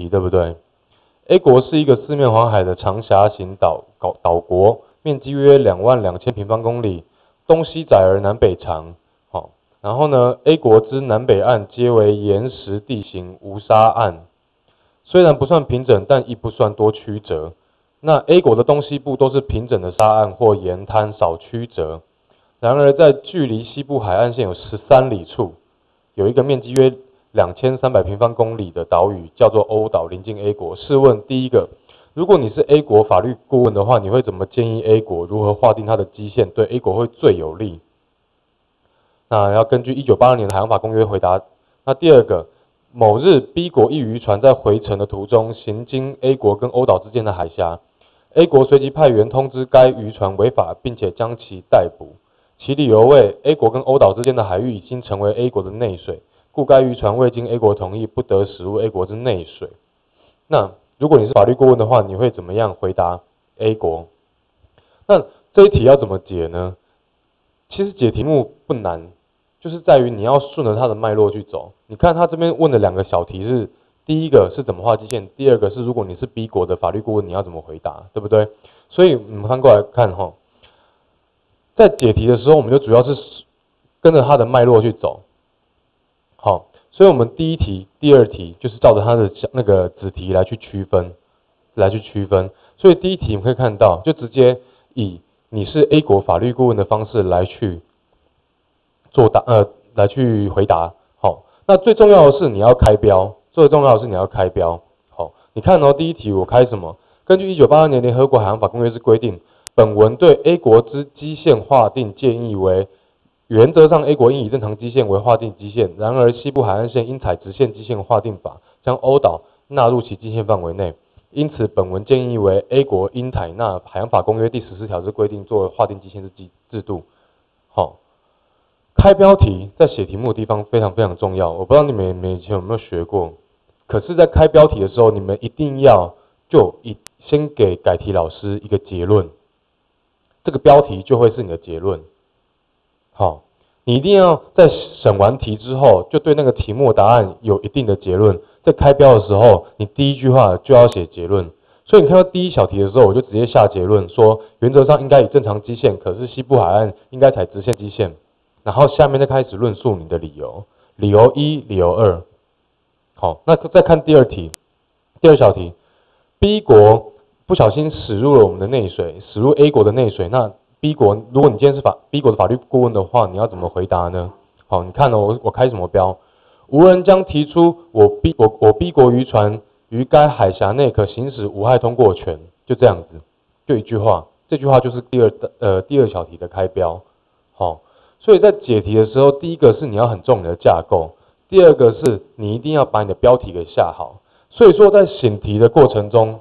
题，对不对？A 国是一个四面环海的长峡型岛岛岛国，面积约两万两千平方公里，东西窄而南北长。好，然后呢，A 国之南北岸皆为岩石地形，无沙岸。虽然不算平整，但亦不算多曲折。那 A 国的东西部都是平整的沙岸或岩滩，少曲折。然而，在距离西部海岸线有十三里处，有一个面积约两千三百平方公里的岛屿，叫做欧岛，临近 A 国。试问，第一个，如果你是 A 国法律顾问的话，你会怎么建议 A 国如何划定它的基线，对 A 国会最有利？那要根据一九八二年的海洋法公约回答。那第二个。某日，B 国一渔船在回程的途中，行经 A 国跟欧岛之间的海峡。A 国随即派员通知该渔船违法，并且将其逮捕。其理由为 A 国跟欧岛之间的海域已经成为 A 国的内水，故该渔船未经 A 国同意，不得驶入 A 国之内水。那如果你是法律顾问的话，你会怎么样回答 A 国？那这一题要怎么解呢？其实解题目不难。就是在于你要顺着它的脉络去走。你看他这边问的两个小题是，第一个是怎么画基线，第二个是如果你是 B 国的法律顾问，你要怎么回答，对不对？所以你们翻过来看哈，在解题的时候，我们就主要是跟着它的脉络去走。好，所以我们第一题、第二题就是照着它的那个子题来去区分，来去区分。所以第一题我们可以看到，就直接以你是 A 国法律顾问的方式来去。做答呃来去回答好，那最重要的是你要开标，最重要的是你要开标好。你看哦，第一题我开什么？根据一九八二年联合国海洋法公约之规定，本文对 A 国之基线划定建议为，原则上 A 国应以正常基线为划定基线，然而西部海岸线应采直线基线划定法，将欧岛纳入其基线范围内，因此本文建议为 A 国应采纳海洋法公约第十四条之规定作为划定基线之制制度好。开标题在写题目的地方非常非常重要，我不知道你们以前有没有学过，可是，在开标题的时候，你们一定要就一先给改题老师一个结论，这个标题就会是你的结论。好，你一定要在审完题之后，就对那个题目答案有一定的结论，在开标的时候，你第一句话就要写结论。所以你看到第一小题的时候，我就直接下结论说，原则上应该以正常基线，可是西部海岸应该采直线基线。然后下面再开始论述你的理由，理由一，理由二。好，那再看第二题，第二小题，B 国不小心驶入了我们的内水，驶入 A 国的内水。那 B 国，如果你今天是法 B 国的法律顾问的话，你要怎么回答呢？好，你看哦，我我开什么标？无人将提出我 B 我我 B 国渔船于该海峡内可行使无害通过权，就这样子，就一句话，这句话就是第二的呃第二小题的开标。好。所以在解题的时候，第一个是你要很重你的架构，第二个是你一定要把你的标题给下好。所以说在审题的过程中，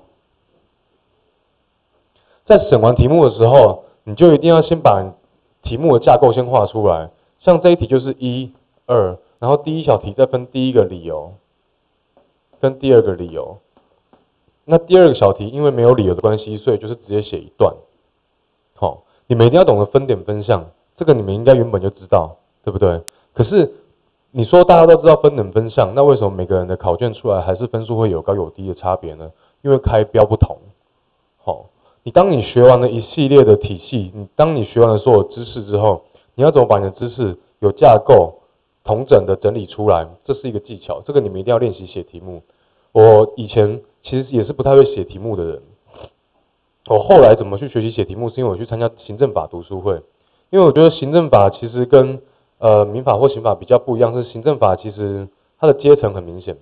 在审完题目的时候，你就一定要先把题目的架构先画出来。像这一题就是一、二，然后第一小题再分第一个理由跟第二个理由。那第二个小题因为没有理由的关系，所以就是直接写一段。好，你们一定要懂得分点分项。这个你们应该原本就知道，对不对？可是你说大家都知道分等分项，那为什么每个人的考卷出来还是分数会有高有低的差别呢？因为开标不同。好，你当你学完了一系列的体系，你当你学完了所有知识之后，你要怎么把你的知识有架构、同整的整理出来？这是一个技巧，这个你们一定要练习写题目。我以前其实也是不太会写题目的人，我后来怎么去学习写题目？是因为我去参加行政法读书会。因为我觉得行政法其实跟呃民法或刑法比较不一样，是行政法其实它的阶层很明显，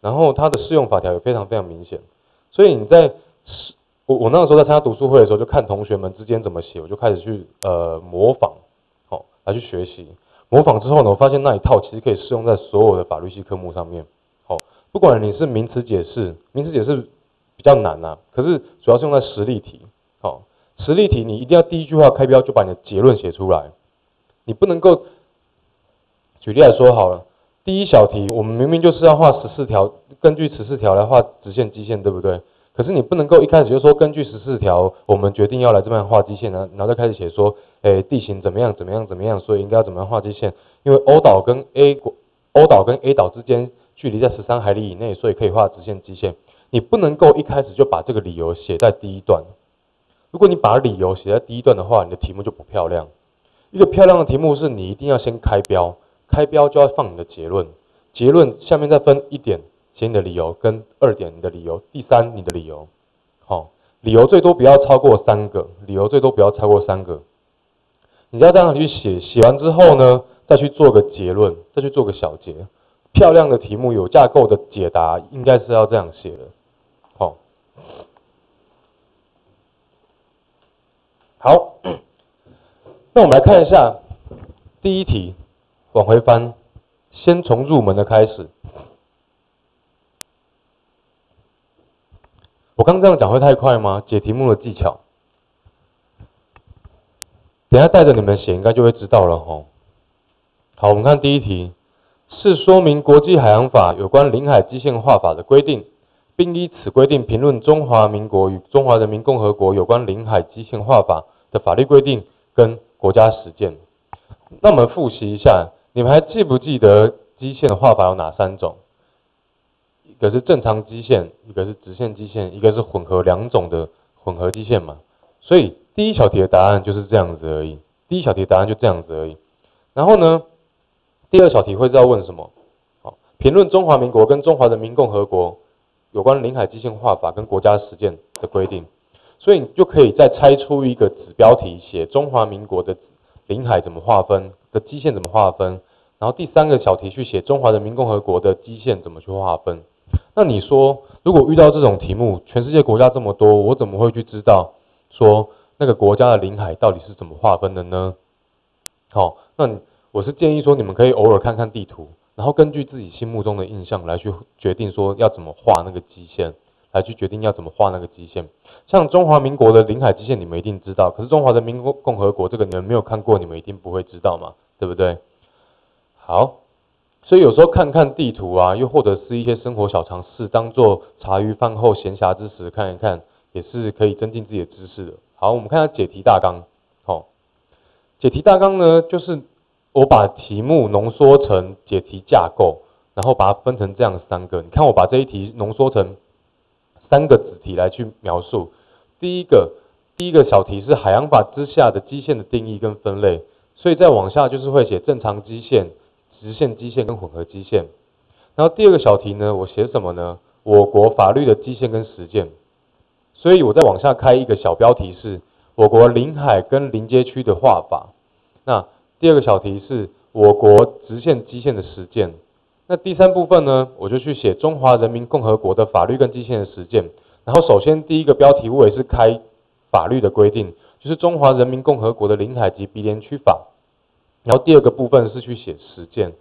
然后它的适用法条也非常非常明显，所以你在我我那个时候在参加读书会的时候，就看同学们之间怎么写，我就开始去呃模仿，好来去学习，模仿之后呢，我发现那一套其实可以适用在所有的法律系科目上面，好，不管你是名词解释，名词解释比较难呐，可是主要是用在实例题，好。实例题你一定要第一句话开标就把你的结论写出来，你不能够举例来说好了，第一小题我们明明就是要画十四条，根据十四条来画直线基线，对不对？可是你不能够一开始就说根据十四条，我们决定要来这边画基线呢，然后再开始写说，诶地形怎么样怎么样怎么样，所以应该要怎么样画基线？因为欧岛跟 A 国，欧岛跟 A 岛之间。距离在十三海里以内，所以可以画直线基线。你不能够一开始就把这个理由写在第一段。如果你把理由写在第一段的话，你的题目就不漂亮。一个漂亮的题目是你一定要先开标，开标就要放你的结论，结论下面再分一点写你的理由，跟二点你的理由，第三你的理由。好，理由最多不要超过三个，理由最多不要超过三个。你要这样去写，写完之后呢，再去做个结论，再去做个小结。漂亮的题目有架构的解答，应该是要这样写的。好，好，那我们来看一下第一题，往回翻，先从入门的开始。我刚这样讲会太快吗？解题目的技巧，等下带着你们写，应该就会知道了吼。好，我们看第一题，是说明国际海洋法有关领海基线画法的规定。并依此规定评论中华民国与中华人民共和国有关领海基线画法的法律规定跟国家实践。那我们复习一下，你们还记不记得基线的画法有哪三种？一个是正常基线，一个是直线基线，一个是混合两种的混合基线嘛。所以第一小题的答案就是这样子而已。第一小题答案就这样子而已。然后呢，第二小题会知道问什么？好，评论中华民国跟中华人民共和国。有关领海基线划法跟国家实践的规定，所以你就可以再拆出一个子标题，写中华民国的领海怎么划分，的基线怎么划分，然后第三个小题去写中华人民共和国的基线怎么去划分。那你说，如果遇到这种题目，全世界国家这么多，我怎么会去知道说那个国家的领海到底是怎么划分的呢？好，那我是建议说，你们可以偶尔看看地图。然后根据自己心目中的印象来去决定说要怎么画那个基线，来去决定要怎么画那个基线。像中华民国的领海基线，你们一定知道，可是中华人民共和国这个你们没有看过，你们一定不会知道嘛，对不对？好，所以有时候看看地图啊，又或者是一些生活小常识，当做茶余饭后闲暇之时看一看，也是可以增进自己的知识的。好，我们看下解题大纲。好，解题大纲呢，就是。我把题目浓缩成解题架构，然后把它分成这样三个。你看，我把这一题浓缩成三个子题来去描述。第一个，第一个小题是海洋法之下的基线的定义跟分类，所以再往下就是会写正常基线、直线基线跟混合基线。然后第二个小题呢，我写什么呢？我国法律的基线跟实践。所以我再往下开一个小标题是我国领海跟临街区的画法。那第二个小题是我国直线基线的实践，那第三部分呢，我就去写中华人民共和国的法律跟基线的实践。然后首先第一个标题我也是开法律的规定，就是中华人民共和国的领海及毗连区法。然后第二个部分是去写实践，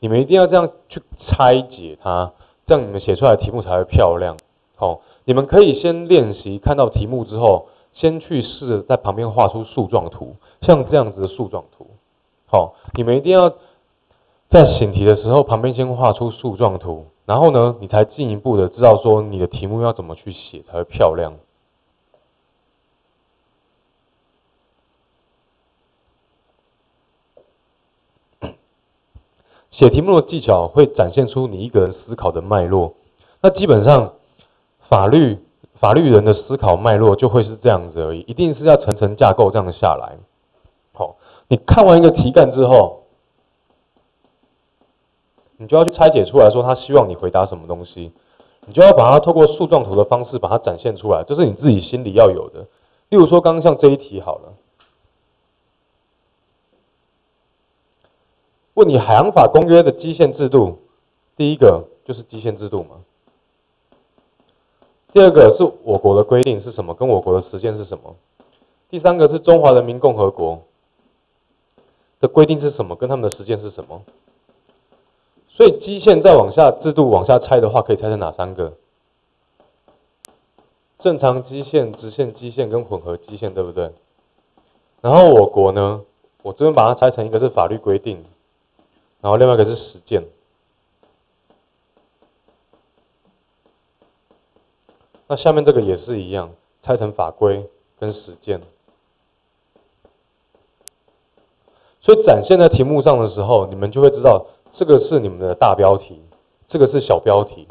你们一定要这样去拆解它，这样你们写出来的题目才会漂亮。好，你们可以先练习看到题目之后，先去试着在旁边画出树状图，像这样子的树状图。好，你们一定要在选题的时候旁边先画出树状图，然后呢，你才进一步的知道说你的题目要怎么去写才会漂亮。写题目的技巧会展现出你一个人思考的脉络。那基本上法律法律人的思考脉络就会是这样子而已，一定是要层层架构这样下来。好。你看完一个题干之后，你就要去拆解出来说他希望你回答什么东西，你就要把它透过树状图的方式把它展现出来，这是你自己心里要有的。例如说，刚刚像这一题好了，问你海洋法公约的基线制度，第一个就是基线制度嘛，第二个是我国的规定是什么，跟我国的实践是什么，第三个是中华人民共和国。的规定是什么？跟他们的实践是什么？所以基线再往下制度往下拆的话，可以拆成哪三个？正常基线、直线基线跟混合基线，对不对？然后我国呢，我这边把它拆成一个是法律规定，然后另外一个是实践。那下面这个也是一样，拆成法规跟实践。所以展现在题目上的时候，你们就会知道这个是你们的大标题，这个是小标题。